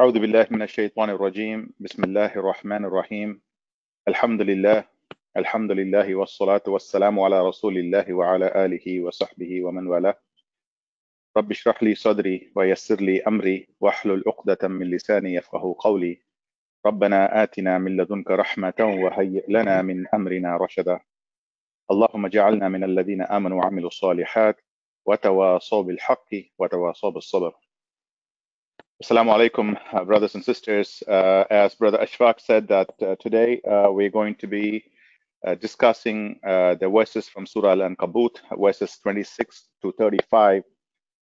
أعوذ بالله من الشيطان الرجيم. بسم الله الرحمن الرحيم. الحمد لله الحمد لله والصلاة والسلام على رسول الله وعلى آله وصحبه ومن والاه. رب اشرح لي صدري ويسر لي أمري واحلل عقدة من لساني يفقه قولي. ربنا آتنا من لدنك رحمة وهيئ لنا من أمرنا رشدا. اللهم اجعلنا من الذين آمنوا وعملوا الصالحات وتواصوا بالحق وتواصوا بالصبر. Assalamu alaikum, uh, brothers and sisters. Uh, as Brother Ashfaq said, that uh, today uh, we're going to be uh, discussing uh, the verses from Surah Al Ankabut, verses 26 to 35,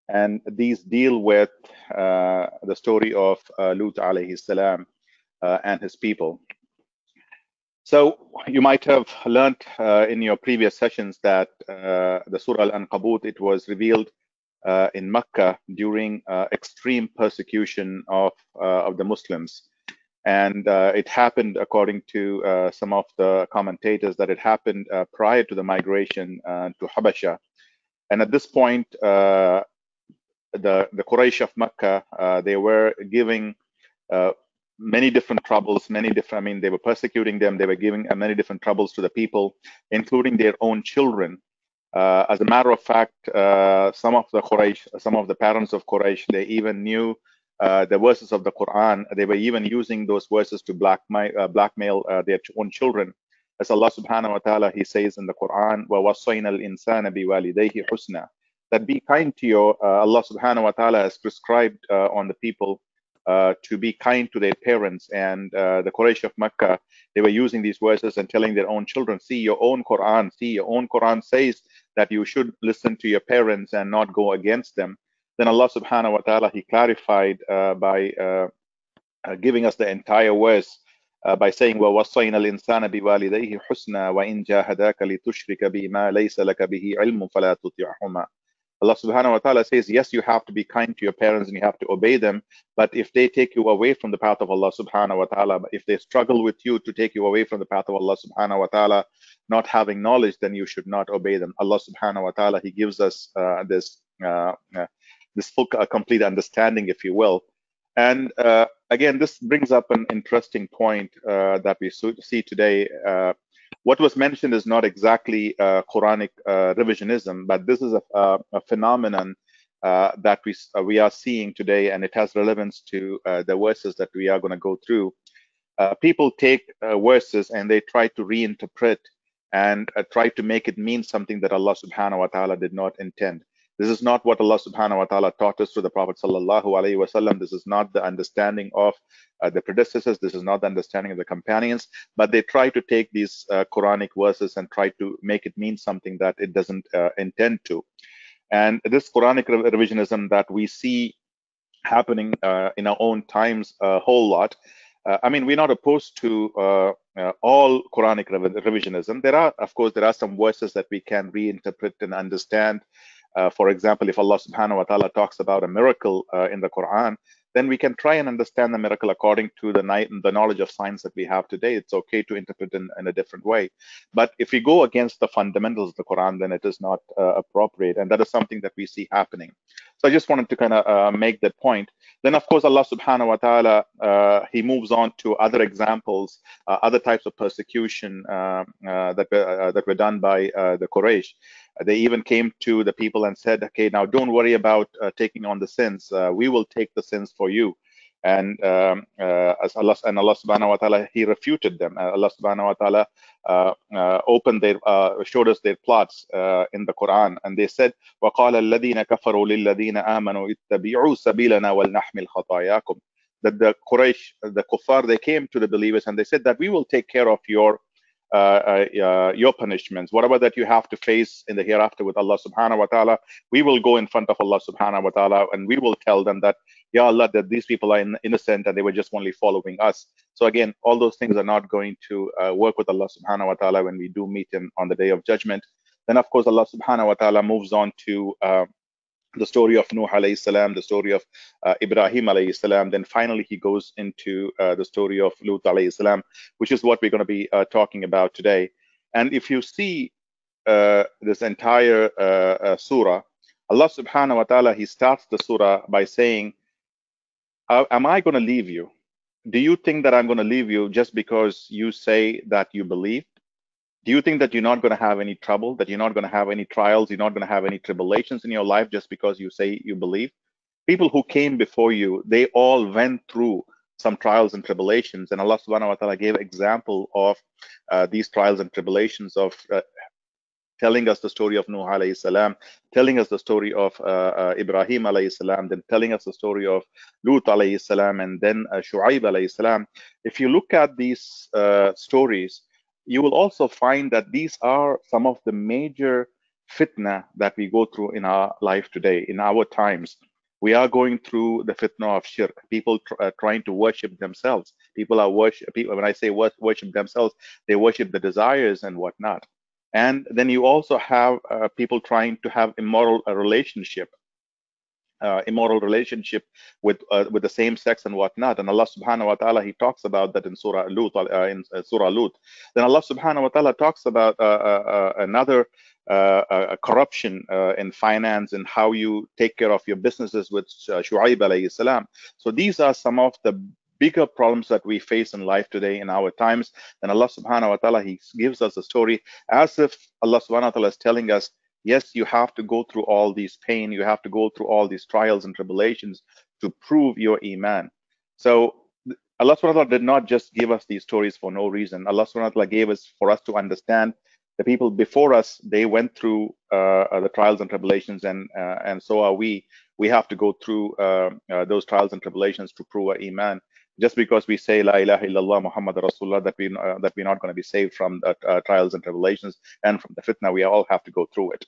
and these deal with the story of Lut alayhi salam and his people. So you might have learned in your previous sessions that the Surah Al Ankabut it was revealed Uh, in Mecca during uh, extreme persecution of uh, of the Muslims, and uh, it happened according to uh, some of the commentators that it happened prior to the migration to Habasha, and at this point, the the Quraysh of Mecca they were giving many different troubles, many different. I mean, they were persecuting them. They were giving many different troubles to the people, including their own children. Uh, as a matter of fact, uh, some of the Quraysh, some of the parents of Quraysh, they even knew uh, the verses of the Quran. They were even using those verses to blackmail, blackmail their own children. As Allah subhanahu wa ta'ala, He says in the Quran, وَوَصَّيْنَا الْإِنسَانَ بِوَالِدَيْهِ حُسْنًا That be kind to your, Allah subhanahu wa ta'ala has prescribed on the people uh, to be kind to their parents. And uh, the Quraysh of Mecca, they were using these verses and telling their own children, see your own Quran, see your own Quran says that you should listen to your parents and not go against them. Then Allah subhanahu wa ta'ala, He clarified uh, by uh, uh, giving us the entire verse uh, by saying, وَوَصَّيْنَا الْإِنسَانَ بِوَالِدَيْهِ حُسْنًا وَإِنْ جَاهَدَاكَ لِتُشْرِكَ بِمَا لَيْسَ لَكَ بِهِ عِلْمٌ فَلَا تُطِعْهُمَا Allah subhanahu wa ta'ala says, yes, you have to be kind to your parents and you have to obey them. But if they take you away from the path of Allah subhanahu wa ta'ala, if they struggle with you to take you away from the path of Allah subhanahu wa ta'ala, not having knowledge, then you should not obey them. Allah subhanahu wa ta'ala, He gives us uh, this uh, uh, this full uh, complete understanding, if you will. And uh, again, this brings up an interesting point uh, that we see today what was mentioned is not exactly uh, Quranic uh, revisionism, but this is a, a, a phenomenon uh, that we we are seeing today, and it has relevance to the verses that we are going to go through. people take verses and they try to reinterpret and try to make it mean something that Allah Subhanahu wa Taala did not intend. This is not what Allah subhanahu wa ta'ala taught us through the Prophet sallallahu alaihi wasallam. This is not the understanding of uh, the predecessors. This is not the understanding of the companions. But they try to take these uh, Quranic verses and try to make it mean something that it doesn't uh, intend to. And this Quranic revisionism that we see happening uh, in our own times a whole lot. Uh, I mean, we're not opposed to uh, all Quranic revisionism. There are, of course, there are some verses that we can reinterpret and understand uh, for example, if Allah subhanahu wa ta'ala talks about a miracle uh, in the Quran, then we can try and understand the miracle according to the, the knowledge of science that we have today. It's okay to interpret in, in a different way. But if we go against the fundamentals of the Quran, then it is not uh, appropriate. And that is something that we see happening. So I just wanted to kind of uh, make that point. Then, of course, Allah subhanahu wa ta'ala, uh, he moves on to other examples, uh, other types of persecution uh, uh, that, were, that were done by the Quraysh. They even came to the people and said, okay, now don't worry about taking on the sins. we will take the sins for you and um, uh, as Allah and Allah subhanahu wa ta'ala he refuted them uh, Allah subhanahu wa ta'ala uh, uh opened their uh, showed us their plots uh, in the Quran and they said وقال الذين كفروا للذين آمنوا اتبعوا سبيلنا ولنحمل خطاياكم that the Quraysh the kuffar they came to the believers and they said that we will take care of your uh, uh, your punishments, whatever that you have to face in the hereafter with Allah subhanahu wa ta'ala, we will go in front of Allah subhanahu wa ta'ala and we will tell them that, Ya Allah, that these people are innocent and they were just only following us. So again, all those things are not going to uh, work with Allah subhanahu wa ta'ala when we do meet him on the day of judgment. Then of course Allah subhanahu wa ta'ala moves on to uh, the story of Nuh alayhi salam, the story of uh, Ibrahim alayhi salam. Then finally he goes into uh, the story of Lut alayhi salam, which is what we're going to be uh, talking about today. And if you see uh, this entire uh, uh, surah, Allah subhanahu wa ta'ala, he starts the surah by saying, am I going to leave you? Do you think that I'm going to leave you just because you say that you believe? Do you think that you're not going to have any trouble, that you're not going to have any trials, you're not going to have any tribulations in your life just because you say you believe? People who came before you, they all went through some trials and tribulations. And Allah subhanahu wa ta'ala gave example of uh, these trials and tribulations of uh, telling us the story of Nuh alayhi salam, telling us the story of uh, uh, Ibrahim alayhi salam, then telling us the story of Lut alayhi salam, and then uh, Shu'aib alayhi salam. If you look at these uh, stories, you will also find that these are some of the major fitna that we go through in our life today, in our times. We are going through the fitna of shirk, people tr uh, trying to worship themselves. People are worship. People, when I say worship themselves, they worship the desires and whatnot. And then you also have uh, people trying to have immoral uh, relationship, uh, immoral relationship with uh, with the same sex and whatnot. And Allah Subhanahu wa Taala He talks about that in Surah Lut, uh, in uh, Surah Lut. Then Allah Subhanahu wa Taala talks about another corruption in finance and how you take care of your businesses with Shu'aib alayhi salam. So these are some of the bigger problems that we face in life today in our times, And Allah subhanahu wa ta'ala, He gives us a story as if Allah subhanahu wa ta'ala is telling us, yes, you have to go through all these pain, you have to go through all these trials and tribulations to prove your iman. So Allah subhanahu wa ta'ala did not just give us these stories for no reason. Allah subhanahu wa ta'ala gave us for us to understand the people before us, they went through uh, the trials and tribulations, and uh, and so are we. We have to go through uh, uh those trials and tribulations to prove our iman just because we say La ilaha illallah Muhammad Rasulullah that we uh, that we're not going to be saved from the uh, trials and tribulations and from the fitna. We all have to go through it.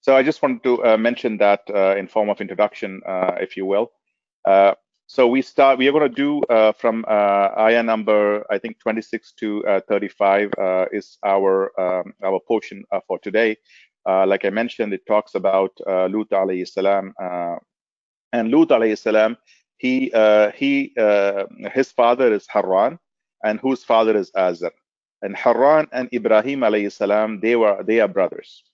So I just wanted to uh, mention that uh, in form of introduction, uh, if you will. Uh, so we start. We are going to do from ayah number I think 26 to 35 is our um, our portion for today. like I mentioned, it talks about Lut alayhi salam, and Lut alayhi salam he uh, he uh, his father is Harran and whose father is Azar. And Harran and Ibrahim alayhi salam they were they are brothers.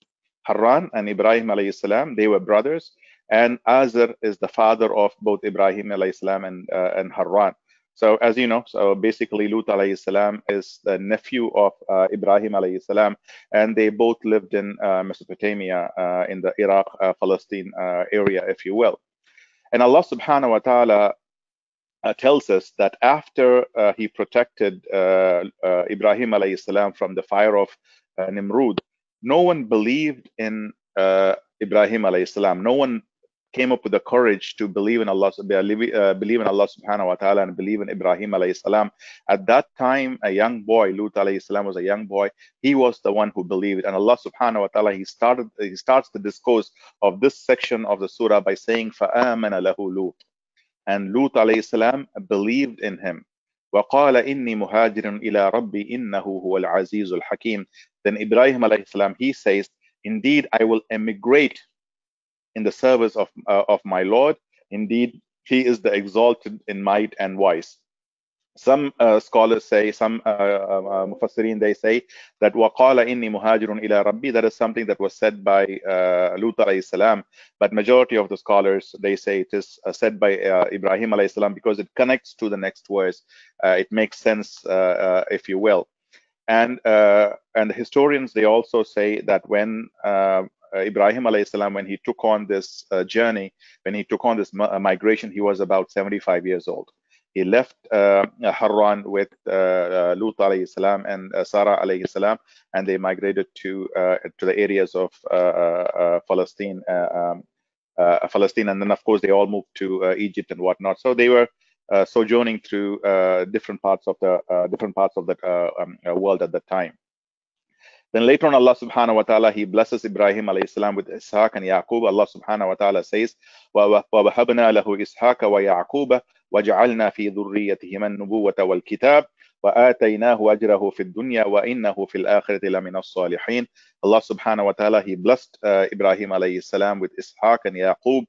Harran and Ibrahim alayhi salam they were brothers and Azar is the father of both Ibrahim alayhi salam and uh, and Harran. So as you know so basically Lut alayhi salam is the nephew of uh, Ibrahim alayhi salam and they both lived in uh, Mesopotamia uh, in the Iraq Palestine area if you will and Allah subhanahu wa ta'ala uh, tells us that after uh, he protected uh, uh Ibrahim alayhi salam from the fire of uh, Nimrud, no one believed in uh, Ibrahim alayhi salam. No one came up with the courage to believe in Allah, believe in Allah subhanahu wa ta'ala and believe in Ibrahim alayhi salam. At that time, a young boy, Lut alayhi salam was a young boy. He was the one who believed. And Allah subhanahu wa ta'ala, he started, he starts the discourse of this section of the surah by saying, فَآمَنَ لَهُ Lut. And Lut alayhi salam believed in him. وقال إني مهاجر إلى ربي إنه هو العزيز الحكيم. Then Ibrahim alayhi salam, he says, indeed I will emigrate in the service of, uh, of my Lord. Indeed, he is the exalted in might and voice. Some uh, scholars say, some uh, uh, uh, Mufassirin, they say that waqala inni muhajirun ila rabbi, that is something that was said by uh, Lut alayhi salam. But majority of the scholars, they say it is uh, said by uh, Ibrahim alayhi salam because it connects to the next verse. it makes sense, if you will and uh, and historians they also say that when uh, uh, Ibrahim alayhi salam, when he took on this uh, journey, when he took on this uh, migration, he was about 75 years old. He left uh, Haran with uh, Lut alayhi salam and Sarah alayhi salam, and they migrated to to the areas of Palestine. Um, uh, Palestine, and then of course they all moved to uh, Egypt and whatnot. So they were uh, sojourning through different parts of the different parts of the um, world at that time. Then later on, Allah subhanahu wa ta'ala, He blesses Ibrahim alayhi salam with Ishaq and Yaqub. Allah subhanahu wa ta'ala says, وَوَهَبْنَا لَهُ إِسْحَاقَ وَيَعْقُوبَ وَجَعَلْنَا فِي ذُرِّيَّتِهِمَا النُّبُوَّةَ وَالْكِتَابَ وآتيناه أجره في الدنيا وإنه في الآخرة لمن الصالحين Allah subhanahu wa ta'ala he blessed uh, Ibrahim alayhi salam with Ishaq and Yaqub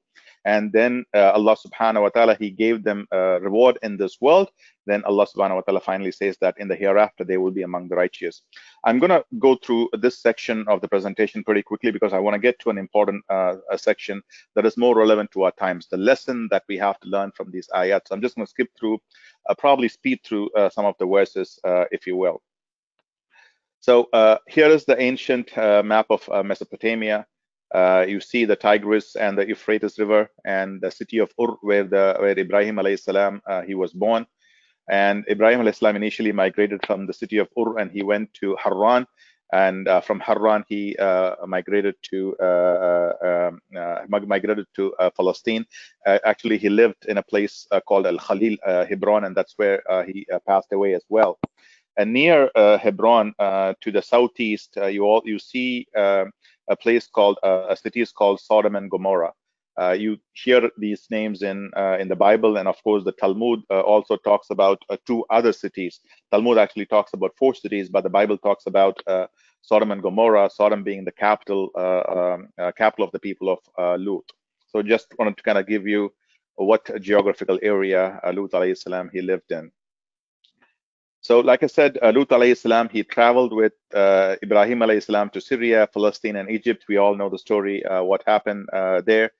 and then uh, Allah subhanahu wa ta'ala he gave them a reward in this world. Then Allah subhanahu wa ta'ala finally says that in the hereafter they will be among the righteous. I'm going to go through this section of the presentation pretty quickly because I want to get to an important uh, section that is more relevant to our times the lesson that we have to learn from these ayats I'm just going to skip through uh, probably speed through uh, some of the verses uh, if you will. So here is the ancient map of Mesopotamia uh, you see the Tigris and the Euphrates River and the city of Ur, where the where Ibrahim alayhi salam uh, he was born. And Ibrahim alayhi salam initially migrated from the city of Ur and he went to Haran. And uh, from Haran he uh, migrated to uh, um, migrated to Palestine. actually, he lived in a place called Al Khalil, Hebron, and that's where he passed away as well. And near Hebron, to the southeast, you all you see um, a place called uh, a city is called Sodom and Gomorrah. Uh, you hear these names in uh, in the Bible, and of course, the Talmud uh, also talks about uh, two other cities. Talmud actually talks about four cities, but the Bible talks about uh, Sodom and Gomorrah. Sodom being the capital um, capital of the people of Lut. So, just wanted to kind of give you what geographical area Lut alayhi salam he lived in. So, like I said, uh, Lut alayhi salam, he traveled with uh, Ibrahim alayhi salam to Syria, Palestine, and Egypt. We all know the story, uh, what happened uh, there.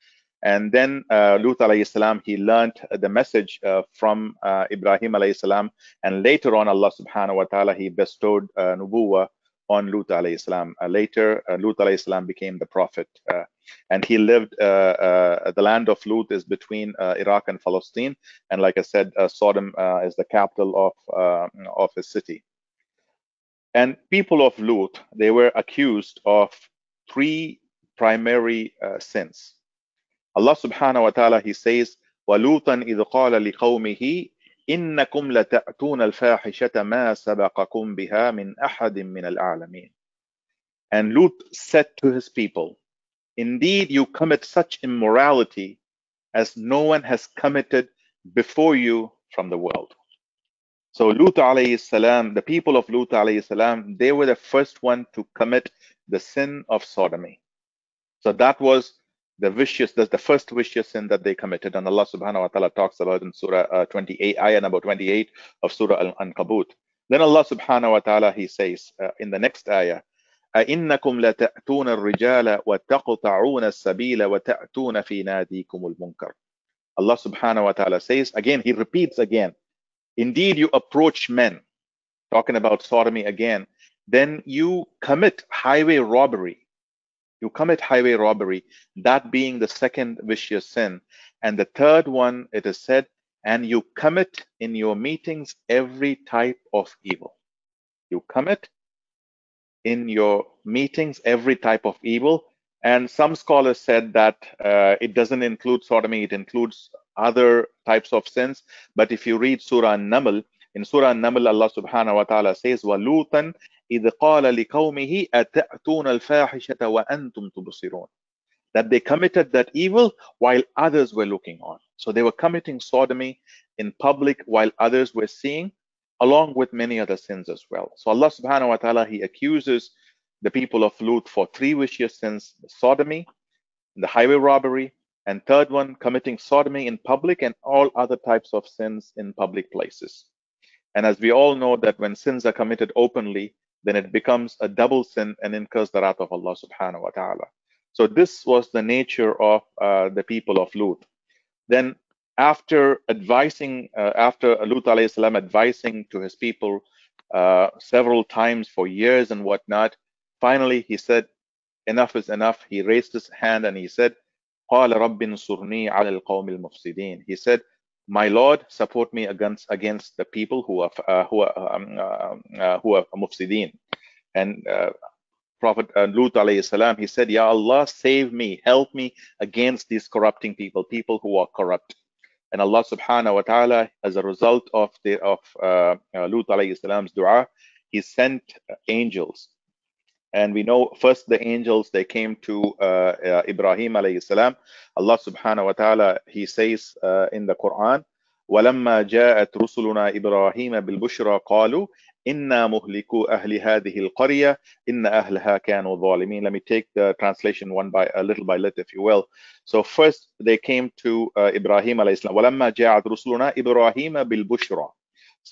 And then uh, Lut alayhi salam, he learned the message uh, from uh, Ibrahim alayhi salam. And later on, Allah subhanahu wa ta'ala, he bestowed uh, nubuwa on Lut alayhi salam. Uh, later, uh, Lut alayhi salam became the prophet. Uh, and he lived, uh, uh, the land of Lut is between uh, Iraq and Palestine. And like I said, Sodom is the capital of, of his city. And people of Lut, they were accused of three primary sins. Allah subhanahu wa ta'ala, he says, وَلُوطًا إِذْ قَالَ لِقَوْمِهِ إنكم لتأتون الفاحشة ما سبقكم بها من أحد من العالمين. And Lut said to his people, Indeed, you commit such immorality as no one has committed before you from the world. So Lut alayhi salam, the people of Lut alayhi salam, they were the first one to commit the sin of sodomy. So that was the vicious, that's the first vicious sin that they committed. And Allah subhanahu wa ta'ala talks about in Surah uh, 28, ayah number 28 of Surah Al-Ankabut. Then Allah subhanahu wa ta'ala, He says uh, in the next ayah, أئنكم لتأتون الرجال وتقطعون السبيل وتأتون في ناديكم المنكر. Allah subhanahu wa ta'ala says, again, He repeats again, indeed you approach men, talking about sodomy again, then you commit highway robbery you commit highway robbery, that being the second vicious sin. And the third one, it is said, and you commit in your meetings every type of evil. You commit in your meetings every type of evil. And some scholars said that uh, it doesn't include sodomy, it includes other types of sins. But if you read Surah Naml, in Surah Naml, Allah subhanahu wa ta'ala says, وَلُوطًا إذ قال لقومه أتأتون الفاحشة وأنتم تبصرون that they committed that evil while others were looking on. So they were committing sodomy in public while others were seeing, along with many other sins as well. So Allah subhanahu wa ta'ala, He accuses the people of Lut for three vicious sins sodomy, the highway robbery, and third one, committing sodomy in public and all other types of sins in public places. And as we all know that when sins are committed openly, then it becomes a double sin and incurs the wrath of Allah subhanahu wa ta'ala. So this was the nature of uh, the people of Lut. Then after advising, uh, after Lut alayhi salam advising to his people uh, several times for years and whatnot, finally he said, enough is enough. He raised his hand and he said, قال رب انصرني على القوم المفسدين. He said, my Lord, support me against against the people who are uh, who are um, uh, uh, who are mufsideen. And uh, Prophet uh, Lut alayhi salam, he said, Ya Allah, save me, help me against these corrupting people, people who are corrupt. And Allah subhanahu wa ta'ala, as a result of the of Lut alayhi salam's dua, he sent angels and we know first the angels they came to uh, uh, Ibrahim alayhi salam. Allah subhanahu wa ta'ala he says uh, in the Quran, ولما جاءت رسلنا إبراهيم بالبشرى قالوا إنا مهلكو أهل هذه القرية إن أهلها كانوا ظالمين. Let me take the translation one by a little by little, if you will. So first they came to uh, Ibrahim alayhi salam. ولما جاءت رسلنا إبراهيم بالبشرى.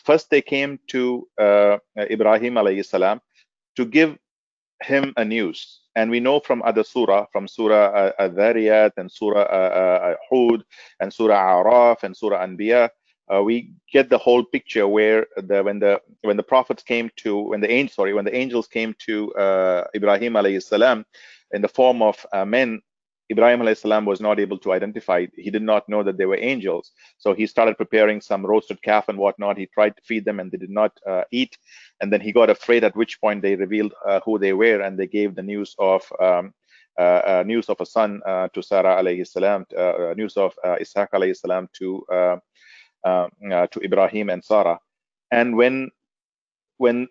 First they came to uh, Ibrahim alayhi salam to give him a news. And we know from other surah, from Surah uh, Adhariyat and Surah uh, uh, Hud and Surah Araf and Surah Anbiya, uh, we get the whole picture where the when the when the prophets came to when the angel sorry when the angels came to uh, Ibrahim alayhi salam in the form of uh, men Ibrahim alayhi was not able to identify he did not know that they were angels. So he started preparing some roasted calf and whatnot. He tried to feed them and they did not uh, eat. And then he got afraid at which point they revealed uh, who they were and they gave the news of um, uh, news of a son to Sarah alayhi salam news of Ishaq alayhi salam to uh, uh, to Ibrahim and Sarah. And when when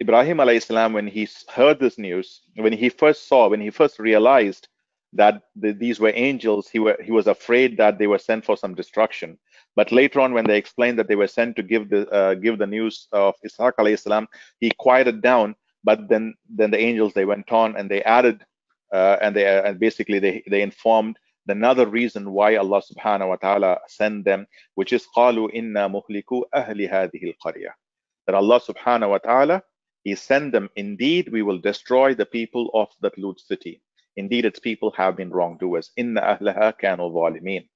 Ibrahim alayhi salam, when he heard this news, when he first saw, when he first realized that the, these were angels, he, were, he was afraid that they were sent for some destruction. But later on, when they explained that they were sent to give the uh, give the news of Ishaq salam, he quieted down. But then then the angels they went on and they added uh, and they uh, and basically they they informed another reason why Allah subhanahu wa taala sent them, which is قالوا inna muhliku أهل هذه al-qarya. That Allah subhanahu wa taala he sent them. Indeed, we will destroy the people of that Lut city. Indeed, its people have been wrongdoers. Inna ahlaha kanu zalimin.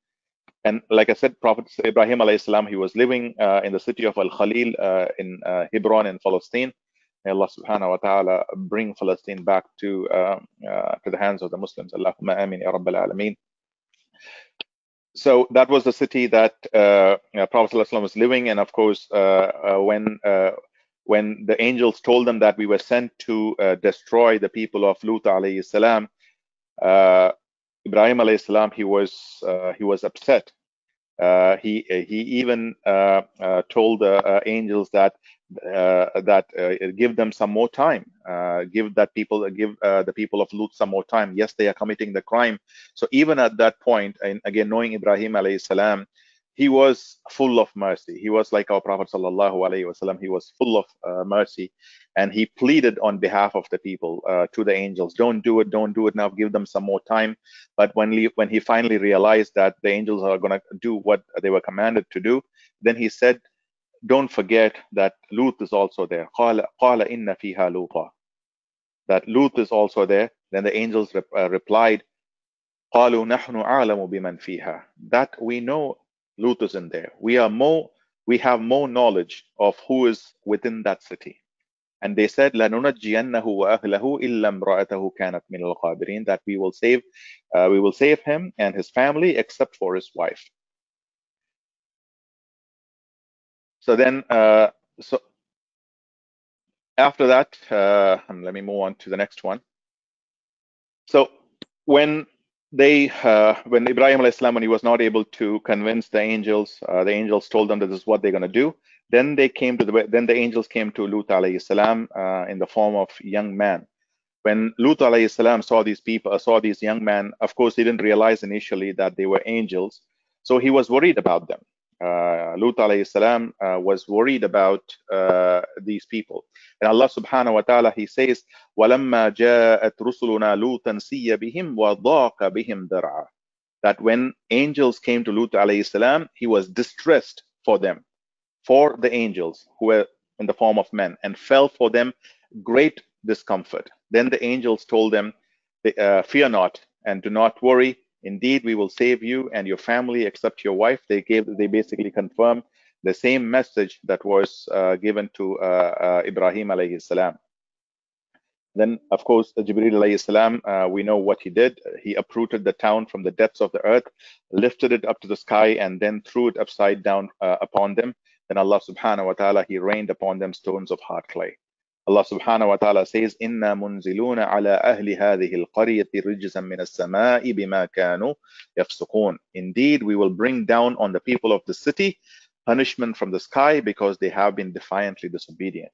And like I said, Prophet Ibrahim alayhi salam, he was living uh, in the city of Al-Khalil uh, in uh, Hebron in Palestine. May Allah subhanahu wa ta'ala bring Palestine back to um, uh, to the hands of the Muslims. Allahumma ameen ya rabbal alameen. So that was the city that uh, uh, Prophet was living. And of course, when when the angels told them that we were sent to destroy the people of Lut alayhi salam, uh, Ibrahim alayhi salam, he was he was upset. he he even told the angels that uh, that uh, give them some more time. Uh, give that people give the people of lut some more time. Yes they are committing the crime. So even at that point and again knowing ibrahim alayhi salam he was full of mercy he was like our prophet sallallahu alaihi wasallam he was full of uh, mercy and he pleaded on behalf of the people uh, to the angels don't do it don't do it now give them some more time but when he when he finally realized that the angels are going to do what they were commanded to do then he said don't forget that Lut is also there. قال قال إن فيها لوطا. That Lut is also there. Then the angels rep, uh, replied, قالوا نحن أعلم بمن فيها. That we know Lut is in there. We are more, we have more knowledge of who is within that city. And they said, لَنُنَجِّيَنَّهُ وَأَهْلَهُ إِلَّا امْرَأَتَهُ كَانَتْ مِنَ الْغَابِرِينَ That we will save, uh, we will save him and his family except for his wife. So then, uh, so after that, uh, let me move on to the next one. So when they, uh, when Ibrahim salam, when he was not able to convince the angels, uh, the angels told them that this is what they're going to do. Then they came to the, then the angels came to Lut alayhi salam uh, in the form of young man. When Lut alayhi salam saw these people, saw these young men, of course, he didn't realize initially that they were angels. So he was worried about them uh, Lut alayhi salam uh, was worried about uh, these people. And Allah subhanahu wa ta'ala, He says, وَلَمَّا جَاءَتْ رُسُلُنَا لُوطًا سِيَّ بِهِمْ وَضَاقَ بِهِمْ ذَرْعًا That when angels came to Lut alayhi salam, he was distressed for them, for the angels who were in the form of men, and felt for them great discomfort. Then the angels told them, uh, Fear not and do not worry, Indeed, we will save you and your family except your wife. They gave, they basically confirmed the same message that was uh, given to uh, uh, Ibrahim alayhi salam. Then, of course, Jibril alayhi salam, uh, we know what he did. He uprooted the town from the depths of the earth, lifted it up to the sky, and then threw it upside down uh, upon them. Then Allah subhanahu wa ta'ala, He rained upon them stones of hard clay. Allah subhanahu wa ta'ala says, إِنَّا مُنزِلُونَ عَلَى أَهْلِ هَذِهِ الْقَرْيَةِ رِجْزًا مِنَ السَّمَاءِ بِمَا كَانُوا يَفْسُقُونَ Indeed, we will bring down on the people of the city punishment from the sky because they have been defiantly disobedient.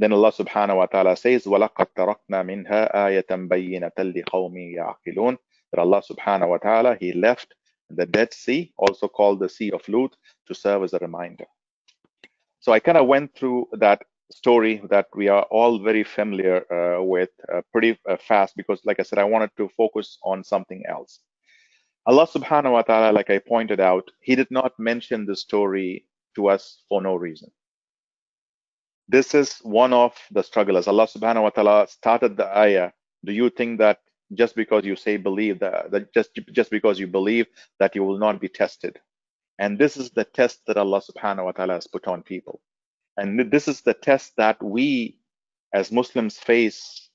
Then Allah subhanahu wa ta'ala says, وَلَقَدْ تَرَكْنَا مِنْهَا آيَةً بَيِّنَةً لِقَوْمٍ يَعْقِلُونَ That Allah subhanahu wa ta'ala, He left the Dead Sea, also called the Sea of Lut, to serve as a reminder. So I kind of went through that story that we are all very familiar uh, with uh, pretty uh, fast because, like I said, I wanted to focus on something else. Allah subhanahu wa ta'ala, like I pointed out, He did not mention the story to us for no reason. This is one of the strugglers. Allah subhanahu wa ta'ala started the ayah. Do you think that just because you say believe that, that just just because you believe that you will not be tested? And this is the test that Allah subhanahu wa ta'ala has put on people. And this is the test that we as Muslims face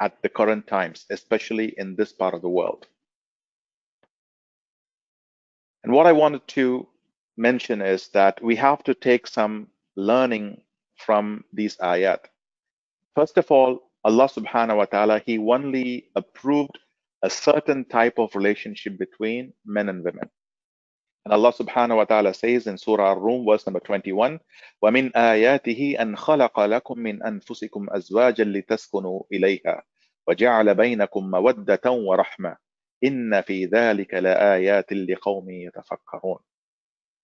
at the current times, especially in this part of the world. And what I wanted to mention is that we have to take some learning from these ayat. First of all, Allah subhanahu wa ta'ala, He only approved a certain type of relationship between men and women. And Allah subhanahu wa ta'ala says in Surah Ar-Rum, verse number 21, وَمِنْ آيَاتِهِ أَنْ خَلَقَ لَكُم مِّنْ أَنفُسِكُمْ أَزْوَاجًا لِتَسْكُنُوا إِلَيْهَا وَجَعَلَ بَيْنَكُم مَّوَدَّةً وَرَحْمَةً إِنَّ فِي ذَلِكَ لَآيَاتٍ لِقَوْمٍ يَتَفَكَّرُونَ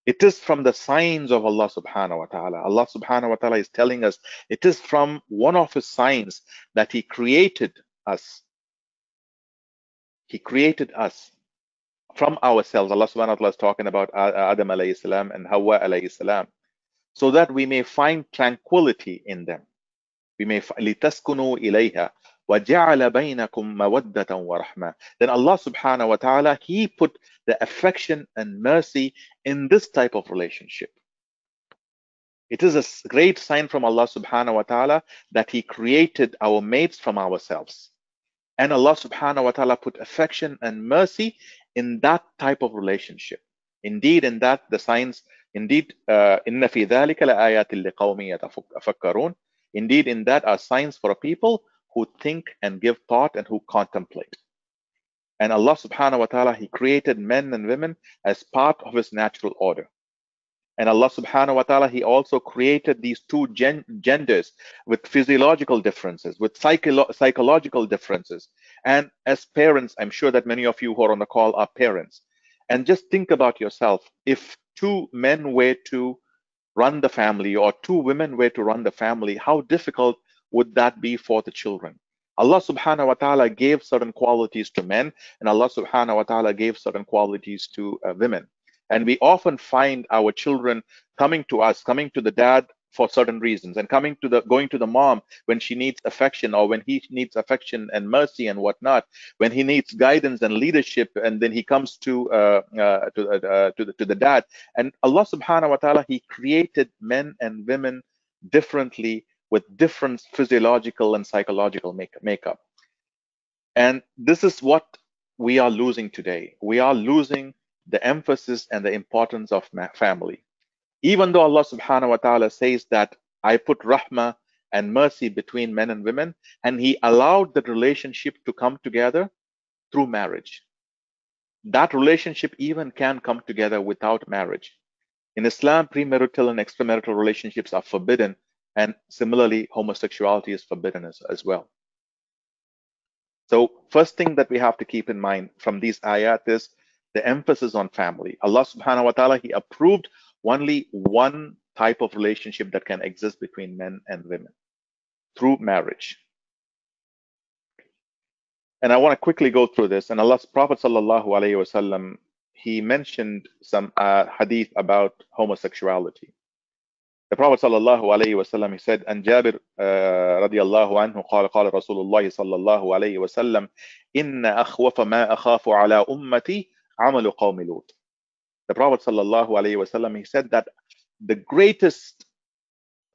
It is from the signs of Allah subhanahu wa ta'ala. Allah subhanahu wa ta'ala is telling us it is from one of his signs that he created us. He created us from ourselves. Allah subhanahu wa ta'ala is talking about Adam alayhi salam and Hawa alayhi salam, so that we may find tranquility in them. We may لِتَسْكُنُوا إِلَيْهَا وَجَعَلَ بَيْنَكُم مَوَدَّةً وَرَحْمَةً Then Allah subhanahu wa ta'ala, He put the affection and mercy in this type of relationship. It is a great sign from Allah subhanahu wa ta'ala that He created our mates from ourselves. And Allah subhanahu wa ta'ala put affection and mercy in that type of relationship. Indeed, in that the signs, indeed, إِنَّ فِي ذَلِكَ لَآيَاتٍ لِقَوْمٍ يَتَفَكَّرُونَ Indeed, in that are signs for a people who think and give thought and who contemplate. And Allah subhanahu wa ta'ala, He created men and women as part of His natural order. And Allah subhanahu wa ta'ala, He also created these two gen genders with physiological differences, with psycholo psychological differences. And as parents, I'm sure that many of you who are on the call are parents. And just think about yourself. If two men were to run the family or two women were to run the family, how difficult would that be for the children? Allah subhanahu wa ta'ala gave certain qualities to men and Allah subhanahu wa ta'ala gave certain qualities to uh, women. And we often find our children coming to us, coming to the dad for certain reasons and coming to the going to the mom when she needs affection or when he needs affection and mercy and whatnot when he needs guidance and leadership and then he comes to uh, uh, to, uh, to, the, to the dad. And allah subhanahu wa ta'ala he created men and women differently with different physiological and psychological make, makeup. And this is what we are losing today. We are losing the emphasis and the importance of family. Even though Allah subhanahu wa ta'ala says that I put rahmah and mercy between men and women, and He allowed that relationship to come together through marriage. That relationship even can come together without marriage. In Islam, premarital and extramarital relationships are forbidden, and similarly, homosexuality is forbidden as, as well. So, first thing that we have to keep in mind from these ayat is the emphasis on family. Allah subhanahu wa ta'ala, He approved only one type of relationship that can exist between men and women through marriage. And I want to quickly go through this. And Allah's Prophet sallallahu alaihi wasallam, he mentioned some uh, hadith about homosexuality. The Prophet sallallahu alaihi wasallam, he said, "And Jabir uh, radiallahu anhu قال قال رسول الله صلى الله عليه وسلم إن أخوف ما أخاف على أمتي عمل قوم لوط. The Prophet sallallahu alaihi wasallam he said that the greatest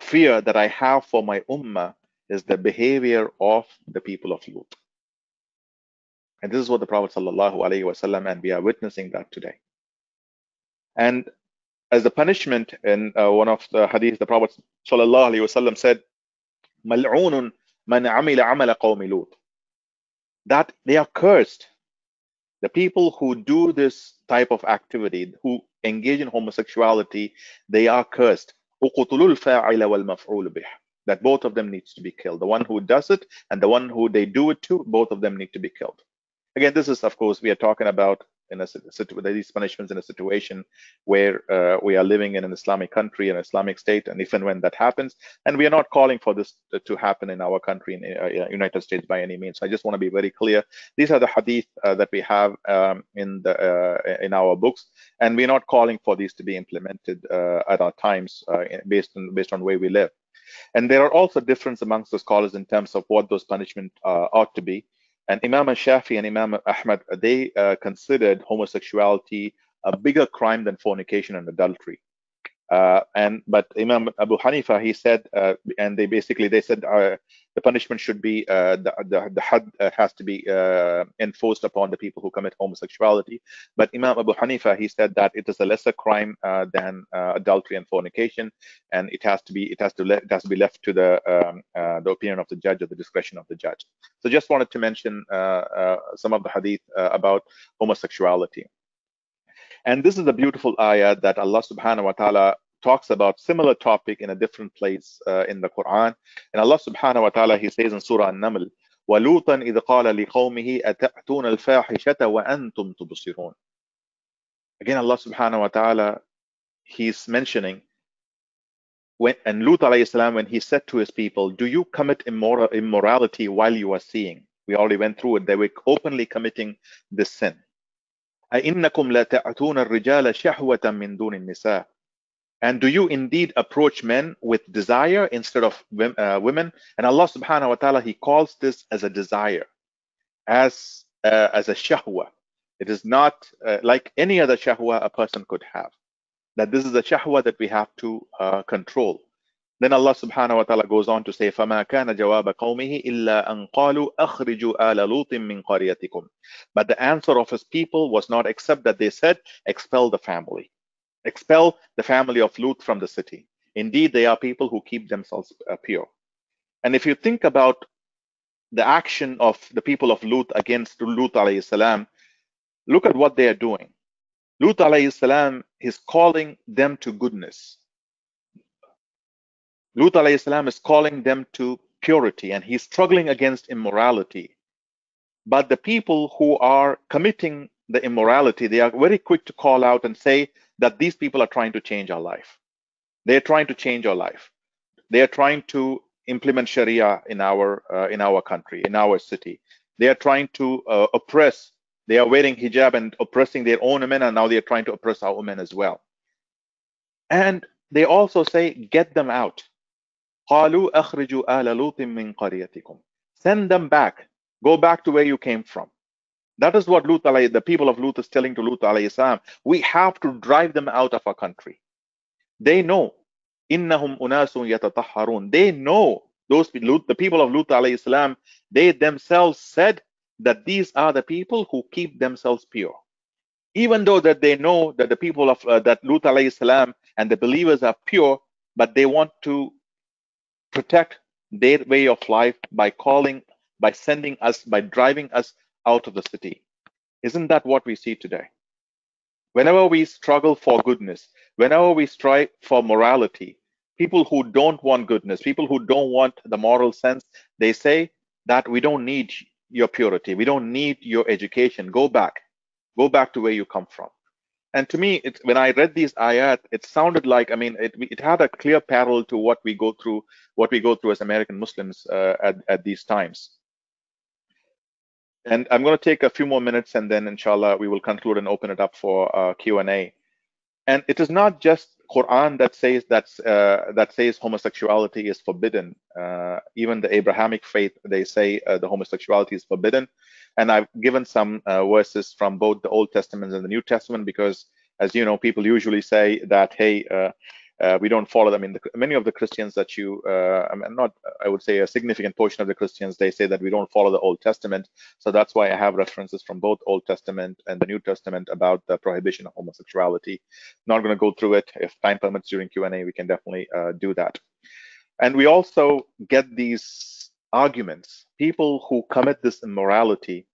fear that I have for my ummah is the behavior of the people of Lut. And this is what the Prophet sallallahu alaihi wasallam and we are witnessing that today. And as the punishment in uh, one of the hadith, the Prophet sallallahu alaihi wasallam said, "Mal'unun man amila amala qawmi Lut." That they are cursed the people who do this type of activity, who engage in homosexuality, they are cursed. That both of them needs to be killed. The one who does it and the one who they do it to, both of them need to be killed. Again, this is, of course, we are talking about in a situation, these punishments in a situation where uh, we are living in an Islamic country, an Islamic state, and if and when that happens, and we are not calling for this to happen in our country, in uh, United States, by any means. So I just want to be very clear. These are the hadith uh, that we have um, in the uh, in our books, and we're not calling for these to be implemented uh, at our times based on based on where we live. And there are also differences amongst the scholars in terms of what those punishments ought to be. And Imam Shafi and Imam Ahmad, they uh, considered homosexuality a bigger crime than fornication and adultery. Uh, and but Imam Abu Hanifa, he said, uh, and they basically they said uh, the punishment should be uh, the the, the had uh, has to be uh, enforced upon the people who commit homosexuality. But Imam Abu Hanifa, he said that it is a lesser crime than adultery and fornication, and it has to be it has to it has to be left to the um, the opinion of the judge or the discretion of the judge. So just wanted to mention some of the hadith about homosexuality. And this is a beautiful ayah that Allah subhanahu wa ta'ala talks about similar topic in a different place uh, in the Quran. And Allah subhanahu wa ta'ala, he says in Surah An-Naml, وَلُوطًا إِذْ قَالَ لِقَوْمِهِ أَتَأْتُونَ الْفَاحِشَةَ وَأَنْتُمْ تُبْصِرُونَ Again, Allah subhanahu wa ta'ala, he's mentioning when and Lut alayhi salam, when he said to his people, Do you commit immor immorality while you are seeing? We already went through it. They were openly committing this sin. أئنكم لا تأتون الرجال شهوة من دون النساء and do you indeed approach men with desire instead of uh, women and Allah subhanahu wa ta'ala he calls this as a desire as uh, as a shahwa it is not uh, like any other shahwa a person could have that this is a shahwa that we have to uh, control then Allah subhanahu wa ta'ala goes on to say, فَمَا كَانَ جَوَابَ قَوْمِهِ إِلَّا أَنْ قَالُوا أَخْرِجُوا آلَ لُوطٍ مِّنْ قَرْيَتِكُمْ But the answer of his people was not except that they said, expel the family. Expel the family of Lut from the city. Indeed, they are people who keep themselves uh, pure. And if you think about the action of the people of Lut against Lut alayhi salam, look at what they are doing. Lut alayhi salam is calling them to goodness Lut alayhi salam is calling them to purity and he's struggling against immorality. But the people who are committing the immorality, they are very quick to call out and say that these people are trying to change our life. They're trying to change our life. They are trying to implement Sharia in our uh, in our country, in our city. They are trying to uh, oppress. They are wearing hijab and oppressing their own men, and now they are trying to oppress our women as well. And they also say, get them out. Send them back. Go back to where you came from that is what Lut alayhi, the people of Lut is telling to Lut alayhi salam. We have to drive them out of our country. They know. Innahum unasun yatatahharun. They know those the people of Lut alayhi salam, they themselves said that these are the people who keep themselves pure. Even though that they know that the people of uh, that Lut alayhi salam and the believers are pure, but they want to protect their way of life by calling, by sending us, by driving us out of the city. Isn't that what we see today? Whenever we struggle for goodness, whenever we strive for morality, people who don't want goodness, people who don't want the moral sense, they say that we don't need your purity, we don't need your education. Go back, go back to where you come from. And to me, it, when I read these ayat, it sounded like, I mean, it, it had a clear parallel to what we go through, what we go through as American Muslims uh, at, at these times. And I'm going to take a few more minutes and then inshallah, we will conclude and open it up for uh, Q&A. And it is not just Quran that says that uh, that says homosexuality is forbidden. Uh, even the Abrahamic faith, they say uh, the homosexuality is forbidden. And I've given some uh, verses from both the Old Testament and the New Testament because, as you know, people usually say that, hey, uh, we don't follow them. In the, many of the Christians that you, uh, I mean, not, I would say a significant portion of the Christians, they say that we don't follow the Old Testament. So that's why I have references from both Old Testament and the New Testament about the prohibition of homosexuality. Not going to go through it. If time permits during Q&A, we can definitely uh, do that. And we also get these arguments, people who commit this immorality,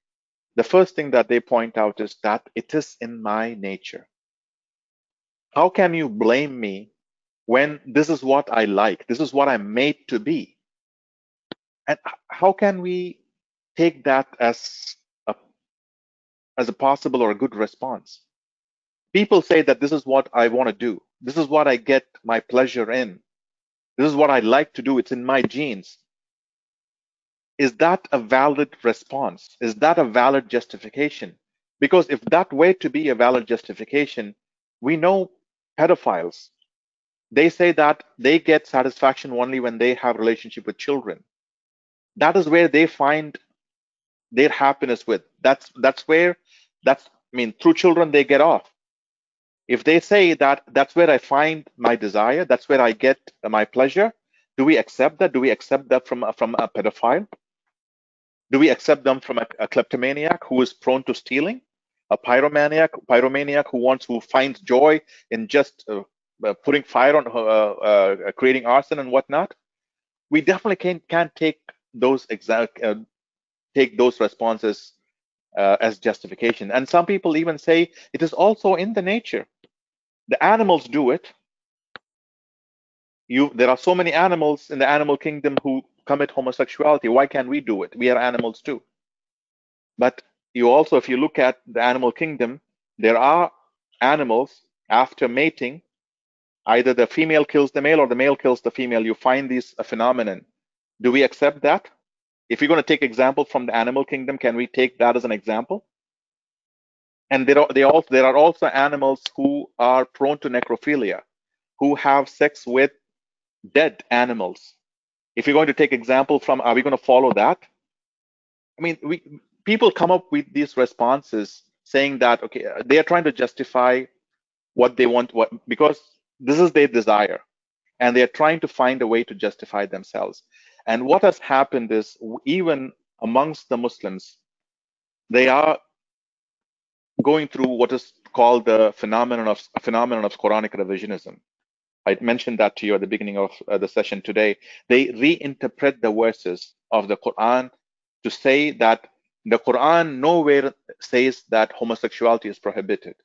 the first thing that they point out is that it is in my nature. How can you blame me when this is what I like? This is what I'm made to be. And how can we take that as a, as a possible or a good response. People say that this is what I want to do. This is what I get my pleasure in. This is what I like to do. It's in my genes. Is that a valid response? Is that a valid justification? Because if that were to be a valid justification, we know pedophiles. They say that they get satisfaction only when they have relationship with children. That is where they find their happiness with. That's that's where that's I mean through children they get off. If they say that that's where I find my desire, that's where I get my pleasure, do we accept that? Do we accept that from from a pedophile? Do we accept them from a, a kleptomaniac who is prone to stealing? A pyromaniac, pyromaniac who wants who finds joy in just uh, putting fire on, uh, uh, creating arson and whatnot? We definitely can't can't take those exact uh, take those responses uh, as justification. And some people even say it is also in the nature. The animals do it. You, there are so many animals in the animal kingdom who commit homosexuality. Why can't we do it? We are animals too. But you also, if you look at the animal kingdom, there are animals after mating, either the female kills the male or the male kills the female. You find this a uh, phenomenon. Do we accept that? If you're going to take example from the animal kingdom, can we take that as an example? And there are, they also, there are also animals who are prone to necrophilia, who have sex with dead animals. If you're going to take example from, are we going to follow that? I mean, we people come up with these responses saying that okay, they are trying to justify what they want, what because this is their desire, and they are trying to find a way to justify themselves. And what has happened is even amongst the Muslims, they are going through what is called the phenomenon of phenomenon of Quranic revisionism. I mentioned that to you at the beginning of uh, the session today. They reinterpret the verses of the Quran to say that the Quran nowhere says that homosexuality is prohibited.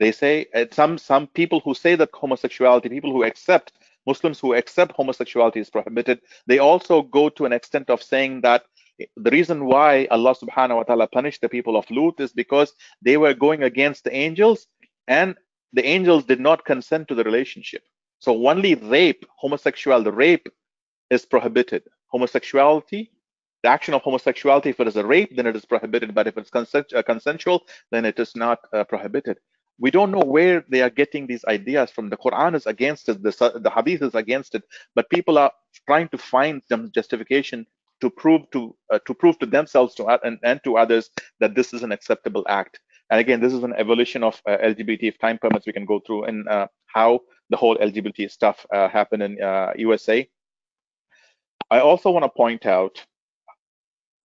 They say uh, some some people who say that homosexuality, people who accept Muslims who accept homosexuality is prohibited, they also go to an extent of saying that the reason why Allah subhanahu wa ta'ala punished the people of Lut is because they were going against the angels and the angels did not consent to the relationship. So only rape, homosexual, rape is prohibited. Homosexuality, the action of homosexuality, if it is a rape, then it is prohibited. But if it's uh, consensual, then it is not uh, prohibited we don't know where they are getting these ideas from. The Quran is against it, the, the Hadith is against it, but people are trying to find some justification to prove to uh, to prove to themselves to and, and to others that this is an acceptable act. And again, this is an evolution of uh, LGBT. If time permits, we can go through and uh, how the whole LGBT stuff uh, happened in USA. Uh, I also want to point out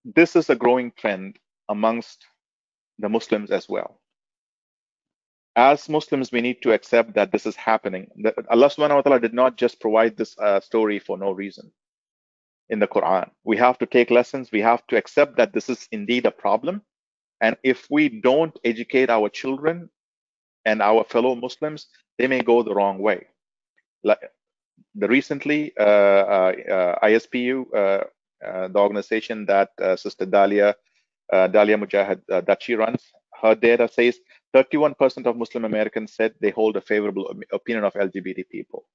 this is a growing trend amongst the Muslims as well as Muslims, we need to accept that this is happening. That Allah subhanahu wa ta'ala did not just provide this uh, story for no reason in the Quran. We have to take lessons. We have to accept that this is indeed a problem. And if we don't educate our children and our fellow Muslims, they may go the wrong way. Like the recently, uh, uh, uh ISPU, uh, uh, the organization that Sister Dalia, Dalia Mogahed, that she runs, her data says 31% of Muslim Americans said they hold a favorable opinion of LGBT people.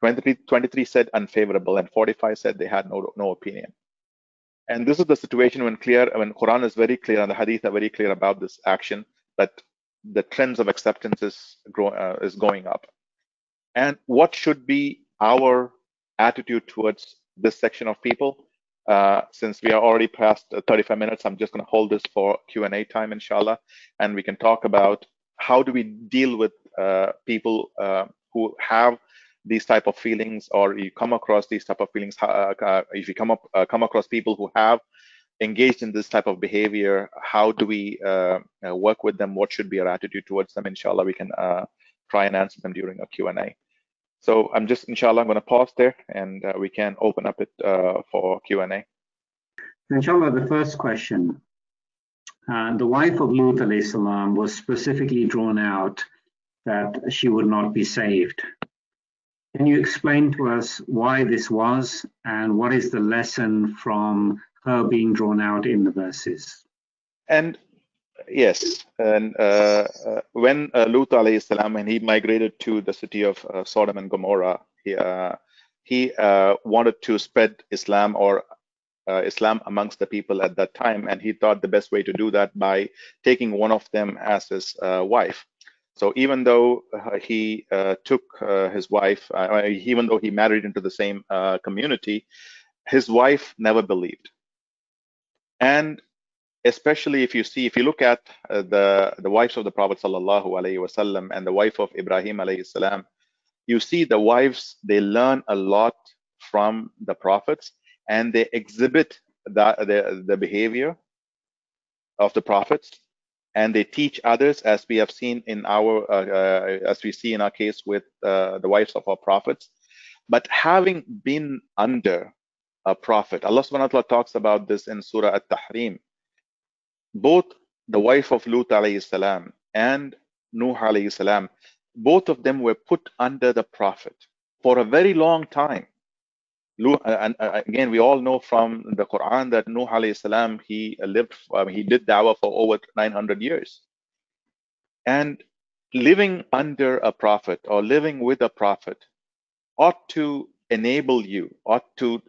23, 23 said unfavorable, and 45 said they had no, no opinion. And this is the situation when clear, when Quran is very clear and the Hadith are very clear about this action, but the trends of acceptance is, grow, uh, is going up. And what should be our attitude towards this section of people? Uh, since we are already past 35 minutes, I'm just going to hold this for Q&A time, inshallah, and we can talk about how do we deal with uh, people uh, who have these type of feelings, or you come across these type of feelings. Uh, uh, if you come up come across people who have engaged in this type of behavior, how do we work with them? What should be our attitude towards them? Inshallah, we can try and answer them during a Q&A. So I'm just, inshallah, I'm going to pause there and uh, we can open up it uh, for Q&A. Inshallah, the first question. Uh, the wife of Lut salam was specifically drawn out that she would not be saved. Can you explain to us why this was and what is the lesson from her being drawn out in the verses? And yes, and uh, uh, when uh, Lut alayhi salam, when he migrated to the city of uh, Sodom and Gomorrah, he uh, he uh, wanted to spread Islam or uh, Islam amongst the people at that time, and he thought the best way to do that by taking one of them as his wife. So even though he took his wife, even though he married into the same community, his wife never believed. And especially if you see, if you look at uh, the the wives of the Prophet sallallahu alaihi wasallam and the wife of Ibrahim alayhi salam, you see the wives they learn a lot from the prophets and they exhibit the, the, the behavior of the prophets and they teach others as we have seen in our uh, uh, as we see in our case with uh, the wives of our prophets. But having been under a prophet allah subhanahu wa ta'ala talks about this in surah at-tahrim both the wife of lut alayhi salam and nuh alayhi salam both of them were put under the prophet for a very long time and again, we all know from the Quran that Nuh alayhi salam, he lived, um, he did dawah for over 900 years. And living under a prophet or living with a prophet ought to enable you, ought to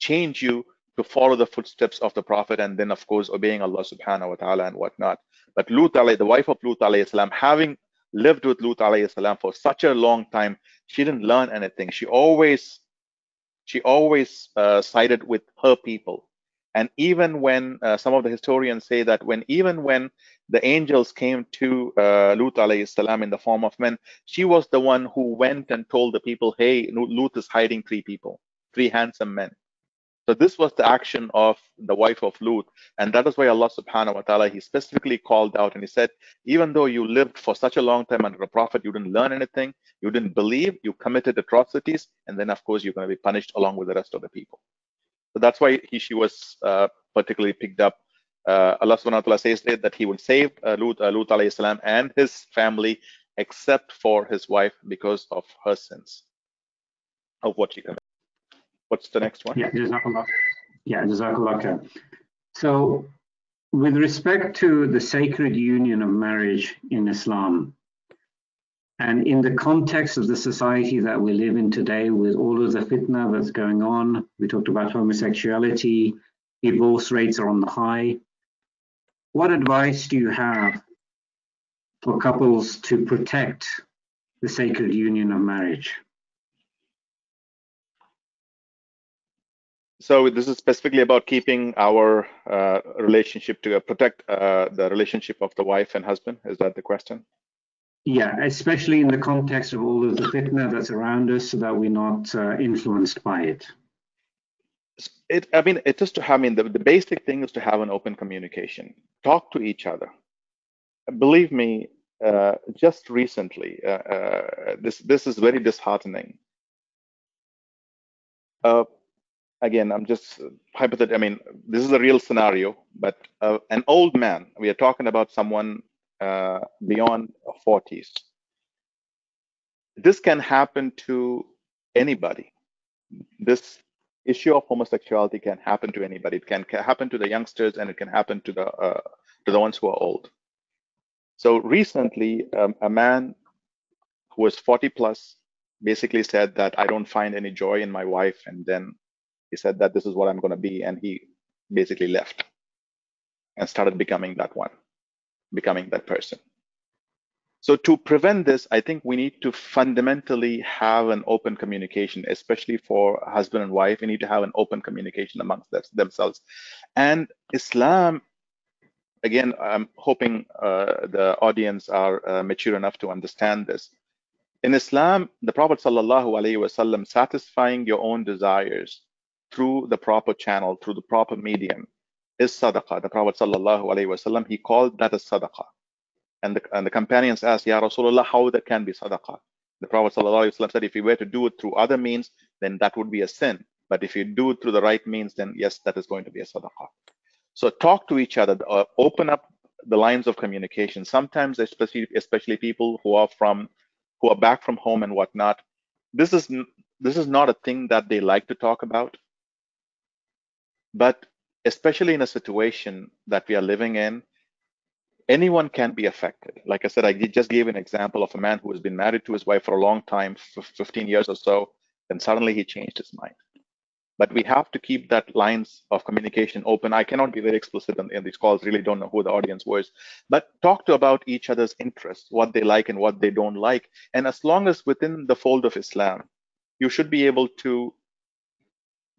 change you to follow the footsteps of the prophet and then, of course, obeying Allah subhanahu wa ta'ala and whatnot. But Lut the wife of Lut salam, having lived with Lut alayhi salam for such a long time, she didn't learn anything. She always she always uh, sided with her people. And even when uh, some of the historians say that when even when the angels came to uh, Lut alayhi salam in the form of men, she was the one who went and told the people, hey, Lut is hiding three people, three handsome men. So this was the action of the wife of Lut. And that is why Allah subhanahu wa ta'ala, he specifically called out and he said, even though you lived for such a long time under a prophet, you didn't learn anything, you didn't believe, you committed atrocities, and then of course you're going to be punished along with the rest of the people. So that's why he, she was uh, particularly picked up. Uh, Allah subhanahu wa ta'ala says that he will save uh, Lut, uh, Lut alayhi salam and his family except for his wife because of her sins of what she committed. What's the next one? Yeah, Jazakallah. Yeah, Jazakallah. So, with respect to the sacred union of marriage in Islam, and in the context of the society that we live in today, with all of the fitna that's going on, we talked about homosexuality, divorce rates are on the high. What advice do you have for couples to protect the sacred union of marriage? So this is specifically about keeping our uh, relationship to uh, protect uh, the relationship of the wife and husband. Is that the question? Yeah, especially in the context of all of the fitna that's around us, so that we're not uh, influenced by it. It, I mean, it is just to have. I mean, the, the basic thing is to have an open communication. Talk to each other. Believe me, uh, just recently, uh, this this is very disheartening. Uh, again, I'm just hypothetical. I mean, this is a real scenario, but uh, an old man, we are talking about someone uh, beyond 40s. This can happen to anybody. This issue of homosexuality can happen to anybody. It can happen to the youngsters and it can happen to the uh, to the ones who are old. So recently, um, a man who was 40 plus basically said that I don't find any joy in my wife, and then he said that this is what I'm going to be, and he basically left and started becoming that one, becoming that person. So to prevent this, I think we need to fundamentally have an open communication, especially for husband and wife. We need to have an open communication amongst themselves. And Islam, again, I'm hoping uh, the audience are uh, mature enough to understand this. In Islam, the Prophet sallallahu alaihi wasallam satisfying your own desires through the proper channel, through the proper medium, is sadaqah. The Prophet sallallahu alaihi wasallam he called that as sadaqah. And the, and the companions asked, Ya Rasulullah, how that can be sadaqah? The Prophet sallallahu alaihi said, if you were to do it through other means, then that would be a sin. But if you do it through the right means, then yes, that is going to be a sadaqah. So talk to each other, uh, open up the lines of communication. Sometimes, especially especially people who are from who are back from home and whatnot, this is this is not a thing that they like to talk about. But especially in a situation that we are living in, anyone can be affected. Like I said, I just gave an example of a man who has been married to his wife for a long time, 15 years or so, and suddenly he changed his mind. But we have to keep that lines of communication open. I cannot be very explicit in, in these calls, really don't know who the audience was, but talk to about each other's interests, what they like and what they don't like. And as long as within the fold of Islam, you should be able to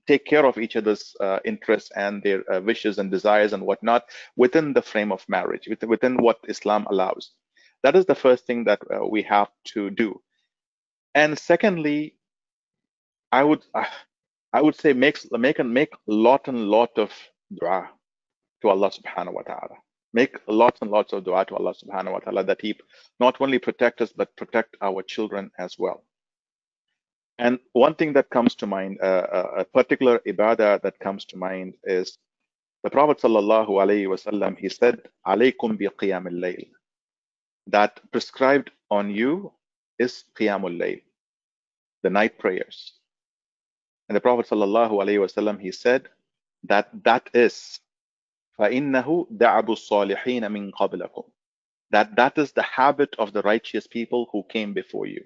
take care of each other's uh, interests and their uh, wishes and desires and whatnot within the frame of marriage, within what Islam allows. That is the first thing that uh, we have to do. And secondly, I would uh, I would say make make make lot and lot of dua to Allah subhanahu wa ta'ala. Make lots and lots of dua to Allah subhanahu wa ta'ala that He not only protect us but protect our children as well. And one thing that comes to mind, uh, uh, a particular ibadah that comes to mind is the Prophet sallallahu alaihi wasallam. He said, "Alaykum bi qiyam al-layl." That prescribed on you is qiyamul layl, the night prayers. And the Prophet sallallahu alaihi wasallam he said that that is فَإِنَّهُ دَعَبُ الصَّالِحِينَ مِنْ قَبْلَكُمْ That that is the habit of the righteous people who came before you.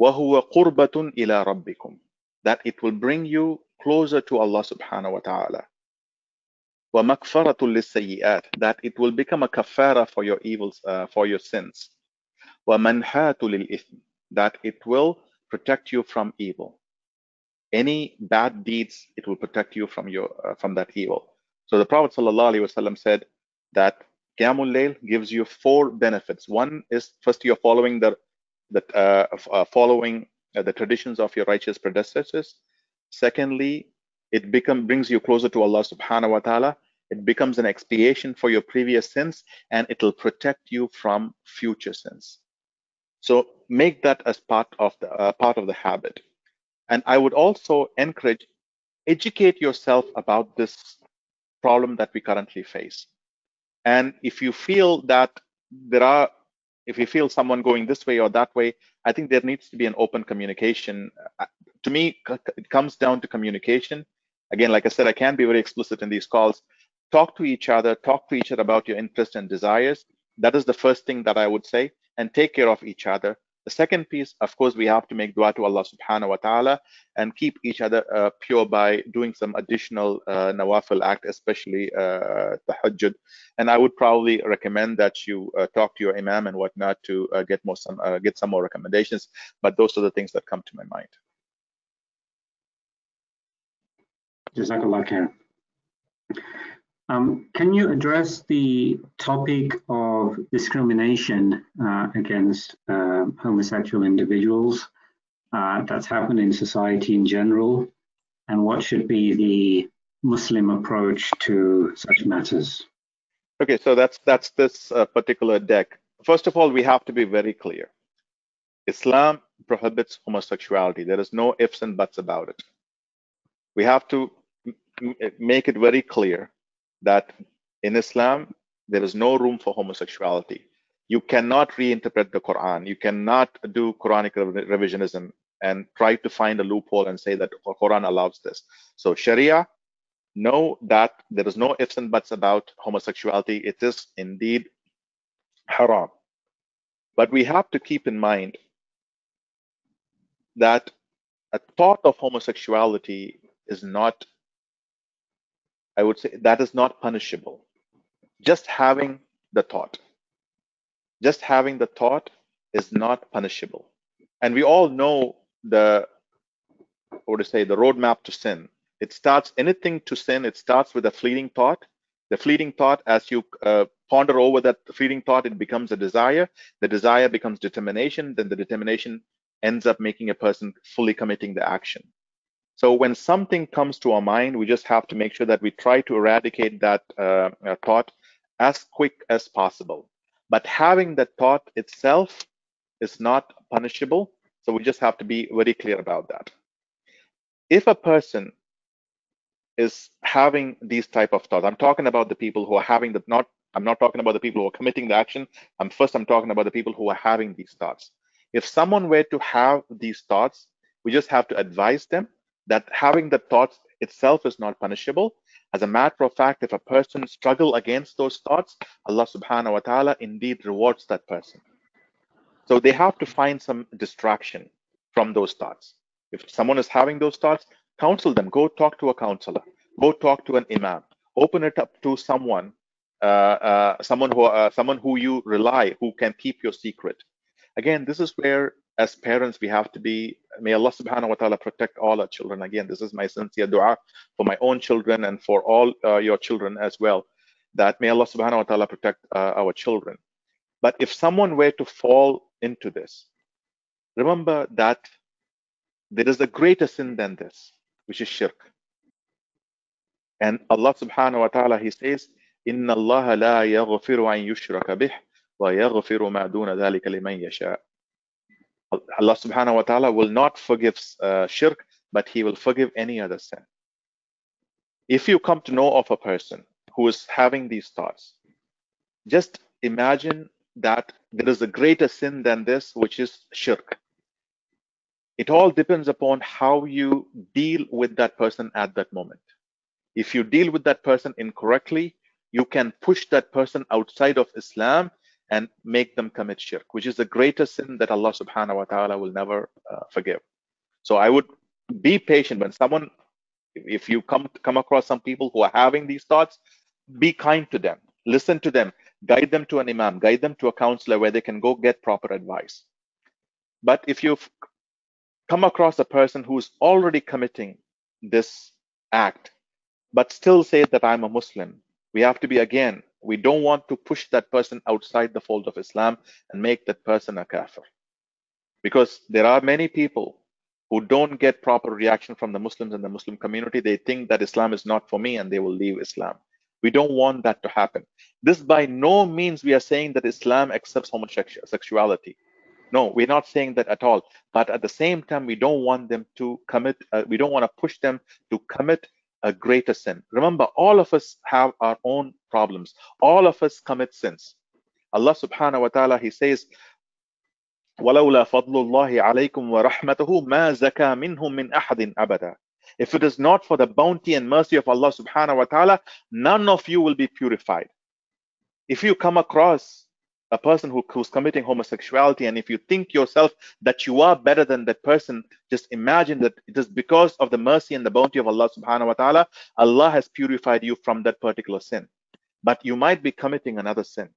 وَهُوَ قُرْبَةٌ إِلَى رَبِّكُمْ That it will bring you closer to Allah subhanahu wa ta'ala. وَمَكْفَرَةٌ لِلسَّيِّئَاتِ That it will become a kafara for your evils, uh, for your sins. وَمَنْحَاتُ لِلْإِثْمِ That it will protect you from evil. Any bad deeds, it will protect you from your uh, from that evil. So the Prophet ﷺ said that Qiyamul Layl gives you four benefits. One is first you're following the that uh, uh, following uh, the traditions of your righteous predecessors. Secondly, it become brings you closer to Allah subhanahu wa ta'ala. It becomes an expiation for your previous sins and it will protect you from future sins. So make that as part of the uh, part of the habit. And I would also encourage educate yourself about this problem that we currently face. And if you feel that there are if you feel someone going this way or that way, I think there needs to be an open communication. Uh, to me, it comes down to communication. Again, like I said, I can't be very explicit in these calls. Talk to each other, talk to each other about your interests and desires. That is the first thing that I would say, and take care of each other. The second piece, of course, we have to make dua to Allah subhanahu wa ta'ala and keep each other uh, pure by doing some additional uh, nawafil act, especially uh, tahajjud. And I would probably recommend that you uh, talk to your imam and whatnot to uh, get more some uh, get some more recommendations. But those are the things that come to my mind. Jazakallah khair. Um, can you address the topic of discrimination uh, against uh, homosexual individuals uh, that's happened in society in general, and what should be the Muslim approach to such matters? Okay, so that's that's this uh, particular deck. First of all, we have to be very clear. Islam prohibits homosexuality. There is no ifs and buts about it. We have to make it very clear that in Islam, there is no room for homosexuality. You cannot reinterpret the Quran. You cannot do Quranic revisionism and try to find a loophole and say that the Quran allows this. So Sharia, know that there is no ifs and buts about homosexuality. It is indeed haram. But we have to keep in mind that a thought of homosexuality is not I would say that is not punishable. Just having the thought, just having the thought is not punishable. And we all know the, what to say, the roadmap to sin. It starts anything to sin, it starts with a fleeting thought. The fleeting thought, as you uh, ponder over that fleeting thought, it becomes a desire. The desire becomes determination. Then the determination ends up making a person fully committing the action. So when something comes to our mind, we just have to make sure that we try to eradicate that uh, uh, thought as quick as possible. But having that thought itself is not punishable. So we just have to be very clear about that. If a person is having these type of thoughts, I'm talking about the people who are having the not, I'm not talking about the people who are committing the action. I'm first, I'm talking about the people who are having these thoughts. If someone were to have these thoughts, we just have to advise them that having the thoughts itself is not punishable. As a matter of fact, if a person struggle against those thoughts, Allah subhanahu wa ta'ala indeed rewards that person. So they have to find some distraction from those thoughts. If someone is having those thoughts, counsel them. Go talk to a counselor. Go talk to an imam. Open it up to someone, uh, uh, someone who, uh, someone who you rely, who can keep your secret. Again, this is where, as parents, we have to be. May Allah Subhanahu wa Taala protect all our children. Again, this is my sincere du'a for my own children and for all uh, your children as well. That may Allah Subhanahu wa Taala protect uh, our children. But if someone were to fall into this, remember that there is a greater sin than this, which is shirk. And Allah subhanahu wa ta'ala, He says, إن الله لا يغفر أن يشرك به ويغفر ما دون ذلك لمن يشاء. Allah subhanahu wa ta'ala will not forgive uh, shirk, but He will forgive any other sin. If you come to know of a person who is having these thoughts, just imagine that there is a greater sin than this, which is shirk. It all depends upon how you deal with that person at that moment. If you deal with that person incorrectly, you can push that person outside of Islam and make them commit shirk, which is the greatest sin that Allah subhanahu wa ta'ala will never uh, forgive. So I would be patient when someone, if you come come across some people who are having these thoughts, be kind to them, listen to them, guide them to an imam, guide them to a counselor where they can go get proper advice. But if you've come across a person who's already committing this act, but still say that I'm a Muslim, we have to be again, we don't want to push that person outside the fold of Islam and make that person a kafir. Because there are many people who don't get proper reaction from the Muslims and the Muslim community. They think that Islam is not for me and they will leave Islam. We don't want that to happen. This by no means we are saying that Islam accepts homosexuality. No, we're not saying that at all. But at the same time, we don't want them to commit, uh, we don't want to push them to commit a greater sin. Remember, all of us have our own problems. All of us commit sins. Allah subhanahu wa ta'ala, He says, وَلَوْلَا فَضْلُ اللَّهِ عَلَيْكُمْ وَرَحْمَتُهُ مَا زَكَى مِنْهُمْ مِنْ أَحَدٍ أَبَدًا If it is not for the bounty and mercy of Allah subhanahu wa ta'ala, none of you will be purified. If you come across a person who, who's committing homosexuality and if you think yourself that you are better than that person just imagine that it is because of the mercy and the bounty of allah subhanahu wa ta'ala allah has purified you from that particular sin. But you might be committing another sin.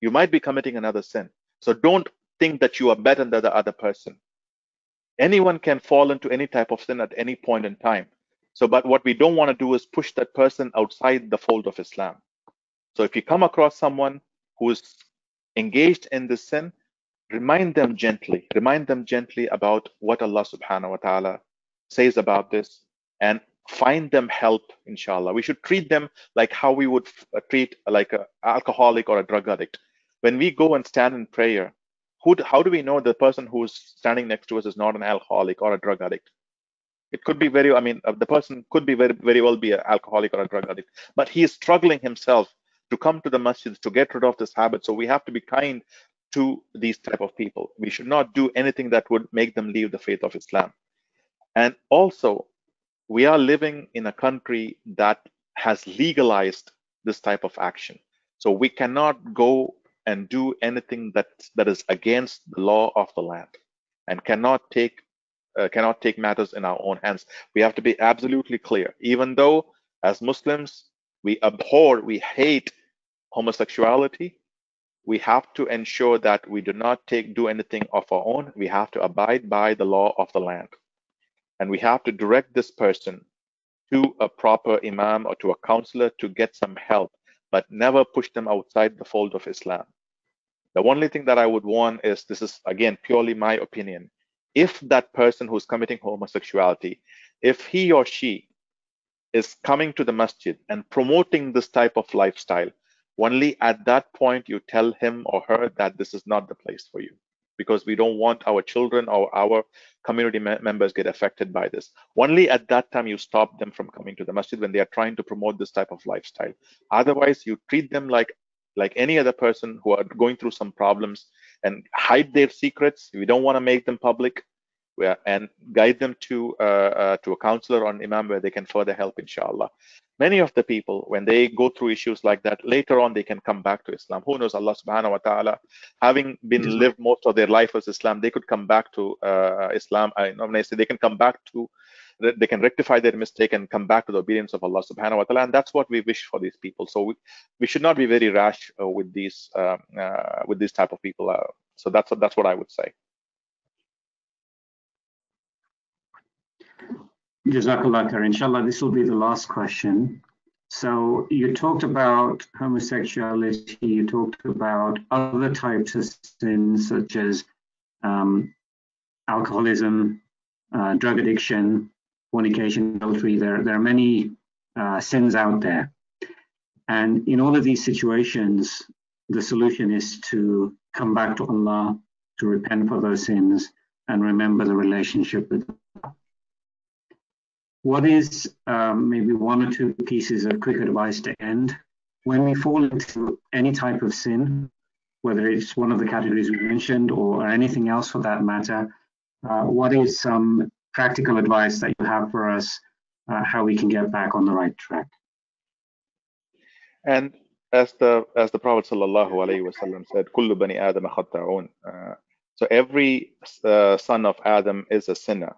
You might be committing another sin. So don't think that you are better than the other person. Anyone can fall into any type of sin at any point in time. So but what we don't want to do is push that person outside the fold of islam. So if you come across someone who is engaged in this sin, remind them gently, remind them gently about what Allah subhanahu wa ta'ala says about this and find them help, inshallah. We should treat them like how we would uh, treat like an alcoholic or a drug addict. When we go and stand in prayer, who, how do we know the person who's standing next to us is not an alcoholic or a drug addict? It could be very, I mean, uh, the person could be very, very well be an alcoholic or a drug addict, but he is struggling himself to come to the masjid to get rid of this habit. So we have to be kind to these type of people. We should not do anything that would make them leave the faith of Islam. And also, we are living in a country that has legalized this type of action. So we cannot go and do anything that that is against the law of the land, and cannot take uh, cannot take matters in our own hands. We have to be absolutely clear. Even though as Muslims we abhor, we hate homosexuality, we have to ensure that we do not take do anything of our own. We have to abide by the law of the land. And we have to direct this person to a proper imam or to a counselor to get some help, but never push them outside the fold of Islam. The only thing that I would warn is this is again purely my opinion. If that person who's committing homosexuality, if he or she is coming to the masjid and promoting this type of lifestyle, only at that point you tell him or her that this is not the place for you because we don't want our children or our community members get affected by this. Only at that time you stop them from coming to the masjid when they are trying to promote this type of lifestyle. Otherwise, you treat them like like any other person who are going through some problems and hide their secrets. We don't want to make them public and guide them to uh, uh, to a counselor or an imam where they can further help, inshallah. Many of the people, when they go through issues like that, later on they can come back to Islam. Who knows? Allah subhanahu wa ta'ala, having been mm-hmm. lived most of their life as Islam, they could come back to uh, Islam. I know I say they can come back to, they can rectify their mistake and come back to the obedience of Allah subhanahu wa ta'ala. And that's what we wish for these people. So we, we should not be very rash uh, with these uh, uh with these type of people. Uh, so that's that's what I would say. Jazakallah khair. Inshallah, this will be the last question. So you talked about homosexuality, you talked about other types of sins such as um, alcoholism, uh, drug addiction, fornication, adultery. There, there are many uh, sins out there. And in all of these situations, the solution is to come back to Allah, to repent for those sins, and remember the relationship with what is um, maybe one or two pieces of quick advice to end? When we fall into any type of sin, whether it's one of the categories we mentioned or anything else for that matter, uh, what is some practical advice that you have for us uh, how we can get back on the right track? And as the as the Prophet sallallahu wasallam said, "Kullu bani Adam uh, So every uh, son of Adam is a sinner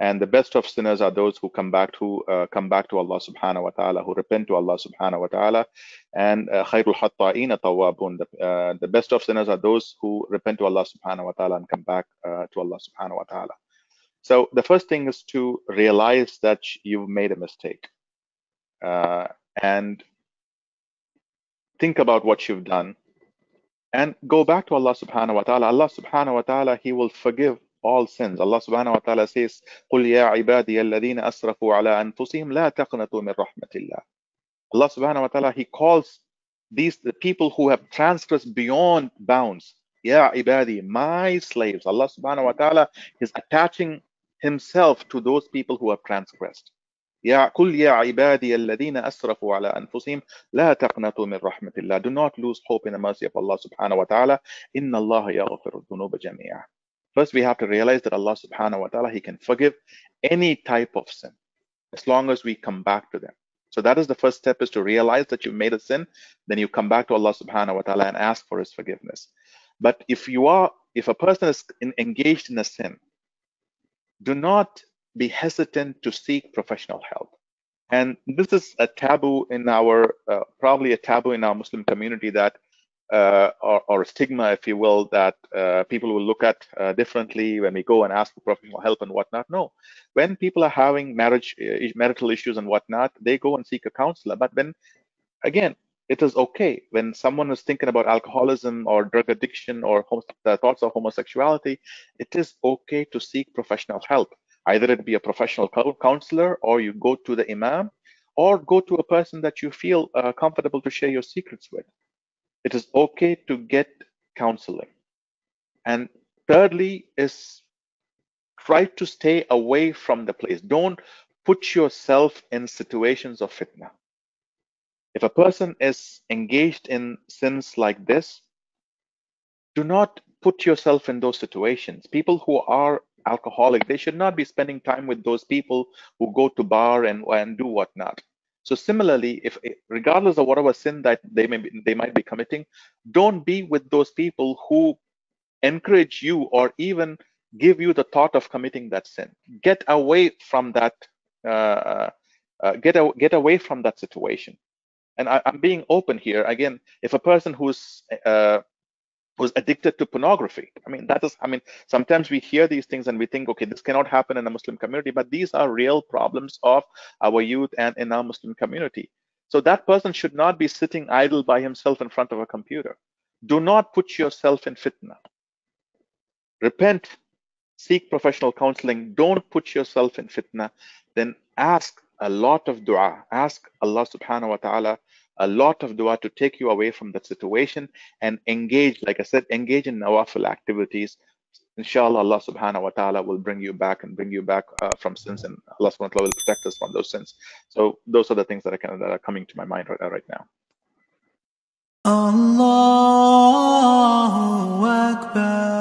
and the best of sinners are those who come back to uh, come back to Allah subhanahu wa ta'ala who repent to Allah subhanahu wa ta'ala. And uh, khairul hatta'ina tawabun the, uh, the best of sinners are those who repent to Allah subhanahu wa ta'ala and come back uh, to Allah subhanahu wa ta'ala. So the first thing is to realize that you've made a mistake. Uh, and think about what you've done. And go back to Allah subhanahu wa ta'ala. Allah subhanahu wa ta'ala he will forgive all sins. Allah subhanahu wa ta'ala says, قُلْ يَا عِبَادِيَ الَّذِينَ أَسْرَفُوا عَلَىٰ أَنفُسِهِمْ لَا تَقْنَطُوا مِنْ رَحْمَةِ اللَّهِ Allah subhanahu wa ta'ala, He calls these the people who have transgressed beyond bounds. Ya ibadi, my slaves. Allah subhanahu wa ta'ala is attaching Himself to those people who have transgressed. يا قل يا عبادي الذين أسرفوا على أنفسهم لا تقنطوا من رحمة الله. Do not lose hope in the mercy of Allah subhanahu wa ta'ala. إن الله يغفر الذنوب جميعا. First, we have to realize that Allah subhanahu wa ta'ala, He can forgive any type of sin as long as we come back to them. So that is the first step is to realize that you've made a sin, then you come back to Allah subhanahu wa ta'ala and ask for his forgiveness. But if you are, if a person is in, engaged in a sin, do not be hesitant to seek professional help. And this is a taboo in our, uh, probably a taboo in our Muslim community that uh, or, or, a stigma, if you will, that uh, people will look at uh, differently when we go and ask for professional help and whatnot. No, when people are having marriage, uh, marital issues and whatnot, they go and seek a counselor. But when, again, it is okay when someone is thinking about alcoholism or drug addiction or thoughts of homosexuality, it is okay to seek professional help. Either it be a professional counselor or you go to the imam or go to a person that you feel uh, comfortable to share your secrets with it is okay to get counseling. And thirdly is try to stay away from the place. Don't put yourself in situations of fitna. If a person is engaged in sins like this, do not put yourself in those situations. People who are alcoholic, they should not be spending time with those people who go to bar and, and do whatnot. So similarly, if regardless of whatever sin that they may be, they might be committing, don't be with those people who encourage you or even give you the thought of committing that sin. Get away from that. Uh, uh, get a, get away from that situation. And I, am being open here. Again, if a person who's uh, was addicted to pornography. I mean, that is, I mean, sometimes we hear these things and we think, okay, this cannot happen in a Muslim community, but these are real problems of our youth and in our Muslim community. So that person should not be sitting idle by himself in front of a computer. Do not put yourself in fitna. Repent, seek professional counseling. Don't put yourself in fitna. Then ask a lot of dua. Ask Allah subhanahu wa ta'ala a lot of dua to take you away from that situation and engage, like I said, engage in nawafil activities. Inshallah, Allah subhanahu wa ta'ala will bring you back and bring you back uh, from sins, and Allah subhanahu wa ta'ala will protect us from those sins. So, those are the things that, that are coming to my mind right, right now. Allahu Akbar.